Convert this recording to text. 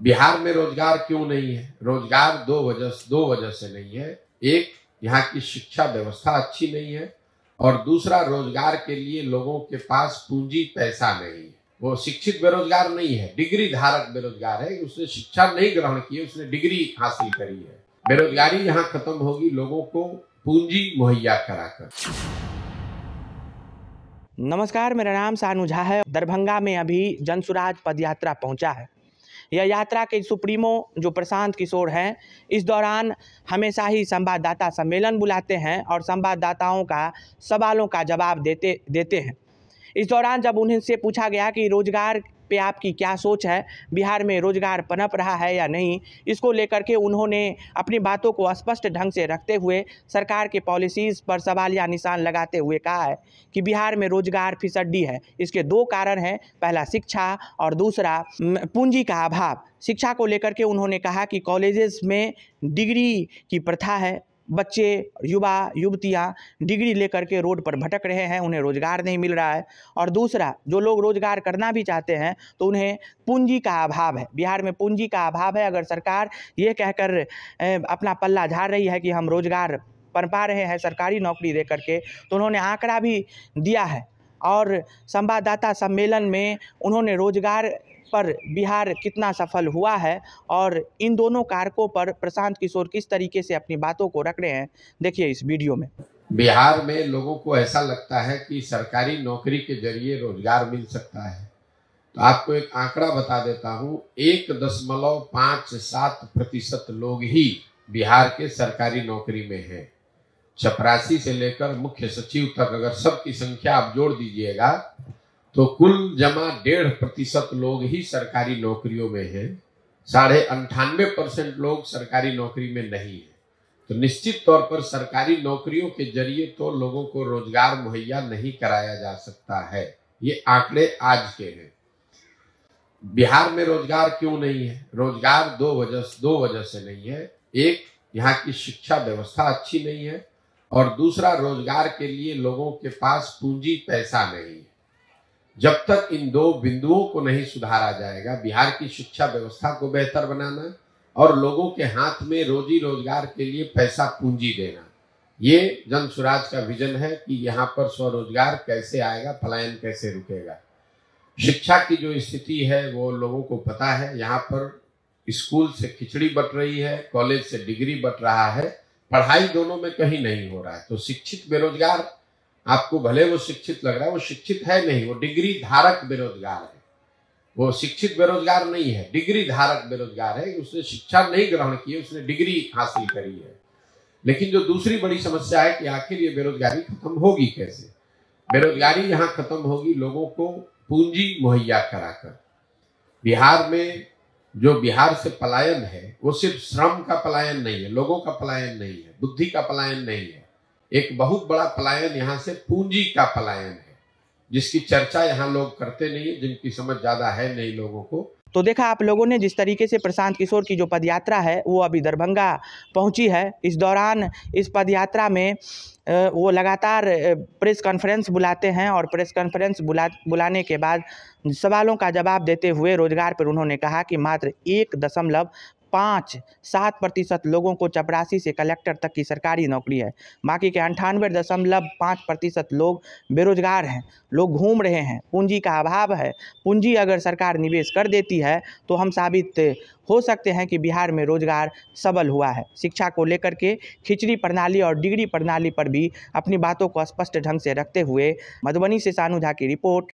बिहार में रोज़गार क्यों नहीं है? रोज़गार दो वजह दो वजह से नहीं है। एक, यहाँ की शिक्षा व्यवस्था अच्छी नहीं है। और दूसरा, रोज़गार के लिए लोगों के पास पूंजी पैसा नहीं है। वो शिक्षित बेरोजगार नहीं है। डिग्री धारक बेरोजगार है। उसने शिक्षा नहीं ग्रहण की है। उसने डिग्री हासिल करी है। बेरोजगारी यहाँ खत्म होगी लोगों को पूंजी मुहैया कराकर। नमस्कार, मेरा नाम सानू झा है। दरभंगा में अभी जनसुराज पदयात्रा पहुँचा है। यह यात्रा के सुप्रीमो जो प्रशांत किशोर हैं, इस दौरान हमेशा ही संवाददाता सम्मेलन बुलाते हैं और संवाददाताओं का सवालों का जवाब देते देते हैं। इस दौरान जब उन्हें से पूछा गया कि रोज़गार पे आपकी क्या सोच है? बिहार में रोज़गार पनप रहा है या नहीं? इसको लेकर के उन्होंने अपनी बातों को स्पष्ट ढंग से रखते हुए सरकार के पॉलिसीज़ पर सवाल या निशान लगाते हुए कहा है कि बिहार में रोज़गार फिसड्डी है। इसके दो कारण हैं। पहला, शिक्षा और दूसरा पूंजी का अभाव। शिक्षा को लेकर के उन्होंने कहा कि कॉलेजेस में डिग्री की प्रथा है। बच्चे, युवा, युवतियाँ डिग्री लेकर के रोड पर भटक रहे हैं, उन्हें रोज़गार नहीं मिल रहा है। और दूसरा, जो लोग रोज़गार करना भी चाहते हैं तो उन्हें पूंजी का अभाव है। बिहार में पूंजी का अभाव है। अगर सरकार ये कहकर अपना पल्ला झाड़ रही है कि हम रोज़गार पा रहे हैं, सरकारी नौकरी दे करके तो उन्होंने आंकड़ा भी दिया है। और संवाददाता सम्मेलन में उन्होंने रोज़गार पर बिहार कितना सफल हुआ है और इन दोनों कारकों पर प्रशांत किशोर किस तरीके से अपनी बातों को रख रहे हैं, देखिए इस वीडियो में। बिहार में लोगों को ऐसा लगता है कि सरकारी नौकरी के ज़रिए रोज़गार मिल सकता है। तो आपको एक आंकड़ा बता देता हूँ, एक दशमलव पाँच सात प्रतिशत लोग ही बिहार के सरकारी नौकरी में हैं। चपरासी से लेकर मुख्य सचिव तक अगर सबकी संख्या आप जोड़ दीजिएगा तो कुल जमा डेढ़ प्रतिशत लोग ही सरकारी नौकरियों में हैं। साढ़े अंठानवे परसेंट लोग सरकारी नौकरी में नहीं है। तो निश्चित तौर पर सरकारी नौकरियों के ज़रिए तो लोगों को रोज़गार मुहैया नहीं कराया जा सकता है। ये आंकड़े आज के हैं। बिहार में रोज़गार क्यों नहीं है? रोज़गार दो वजह दो वजह से नहीं है। एक, यहाँ की शिक्षा व्यवस्था अच्छी नहीं है। और दूसरा, रोज़गार के लिए लोगों के पास पूंजी पैसा नहीं है। जब तक इन दो बिंदुओं को नहीं सुधारा जाएगा, बिहार की शिक्षा व्यवस्था को बेहतर बनाना और लोगों के हाथ में रोजी रोज़गार के लिए पैसा पूंजी देना, ये जन स्वराज का विजन है कि यहाँ पर स्वरोजगार कैसे आएगा, पलायन कैसे रुकेगा। शिक्षा की जो स्थिति है, वो लोगों को पता है। यहाँ पर स्कूल से खिचड़ी बट रही है, कॉलेज से डिग्री बट रहा है पढ़ाई दोनों में कहीं नहीं हो रहा है। तो शिक्षित बेरोजगार, आपको भले वो शिक्षित लग रहा है, वो शिक्षित है नहीं, वो डिग्री धारक बेरोजगार है। वो शिक्षित बेरोजगार नहीं है, डिग्री धारक बेरोजगार है, उसने शिक्षा नहीं ग्रहण की है, उसने डिग्री हासिल करी है। लेकिन जो दूसरी बड़ी समस्या है कि आखिर ये बेरोजगारी खत्म होगी कैसे? बेरोजगारी यहाँ खत्म होगी लोगों को पूंजी मुहैया कराकर। बिहार में जो बिहार से पलायन है, वो सिर्फ़ श्रम का पलायन नहीं है, लोगों का पलायन नहीं है, बुद्धि का पलायन नहीं है। एक बहुत बड़ा पलायन यहाँ से पूंजी का पलायन है, जिसकी चर्चा यहाँ लोग करते नहीं जिनकी समझ ज़्यादा है नहीं लोगों को। तो देखा आप लोगों ने जिस तरीके से प्रशांत किशोर की जो पदयात्रा है, वो अभी दरभंगा पहुँची है। इस दौरान इस पदयात्रा में वो लगातार प्रेस कॉन्फ्रेंस बुलाते हैं और प्रेस कॉन्फ्रेंस बुला, बुलाने के बाद सवालों का जवाब देते हुए रोज़गार पर उन्होंने कहा कि मात्र एक दशमलव पाँच सात प्रतिशत लोगों को चपरासी से कलेक्टर तक की सरकारी नौकरी है। बाकी के अंठानवे दशमलव पाँच प्रतिशत लोग बेरोजगार हैं, लोग घूम रहे हैं, पूंजी का अभाव है। पूंजी अगर सरकार निवेश कर देती है तो हम साबित हो सकते हैं कि बिहार में रोज़गार सबल हुआ है। शिक्षा को लेकर के खिचड़ी प्रणाली और डिग्री प्रणाली पर भी अपनी बातों को स्पष्ट ढंग से रखते हुए मधुबनी से सानू झा की रिपोर्ट।